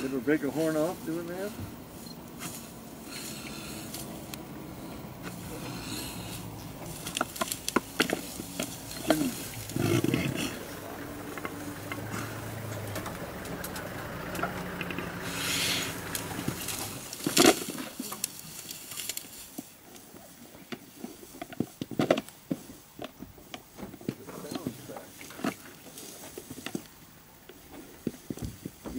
You ever break a horn off doing that?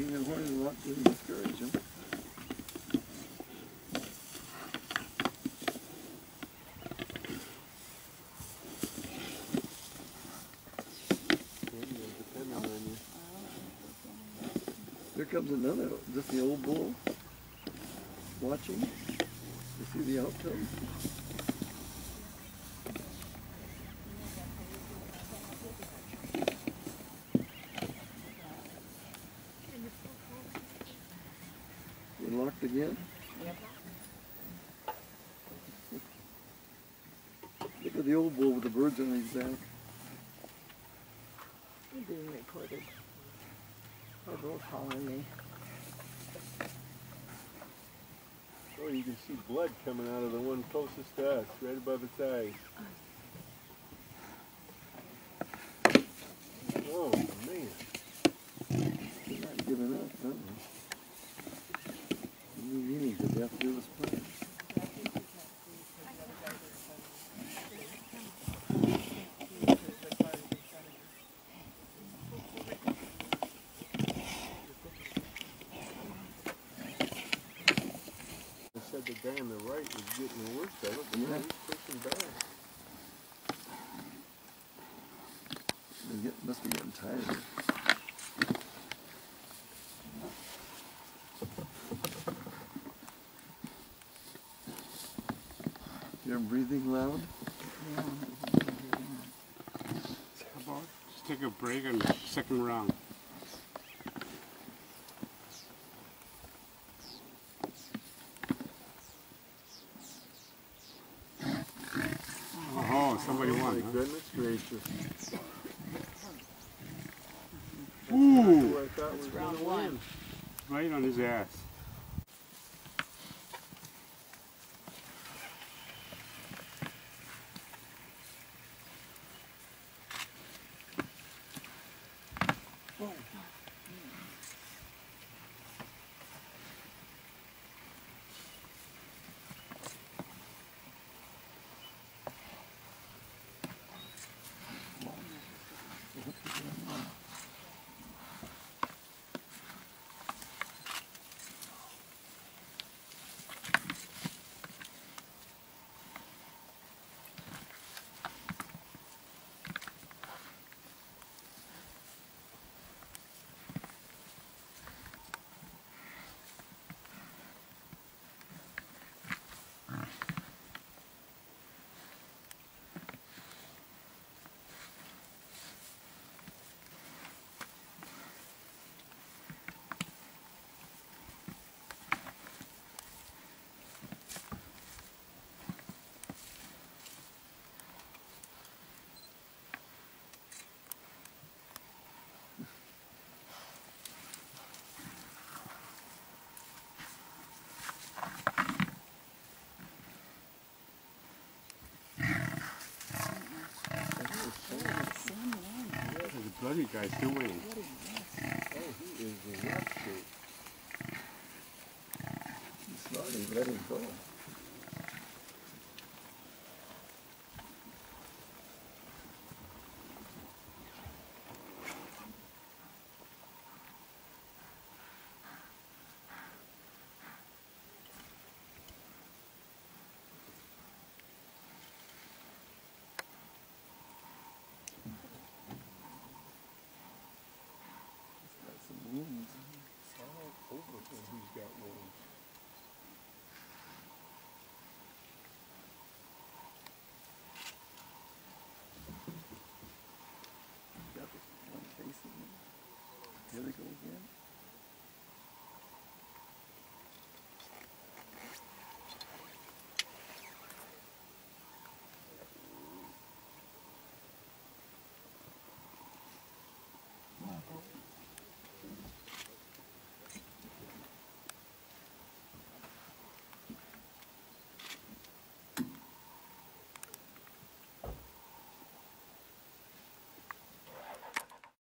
Being a horn lot to discourage them. Here comes another, this the old bull? Watching? You see the outcome? Locked again? Yep. Look at the old bull with the birds on his back. You're being recorded. They're both calling me. Oh, you can see blood coming out of the one closest to us, right above its eyes. Oh, man. They're not giving up, huh? You need to death do this plan. They said the guy on the right was getting the worst of it, but Yeah. he's pushing back. They get, must be getting tired. You're breathing loud? Yeah. How about just take a break on the second round? Goodness gracious. Ooh, Who I thought was round one. right on his ass. There's a bloody guy still winning. Oh, he is in rough shape. He's not even letting go.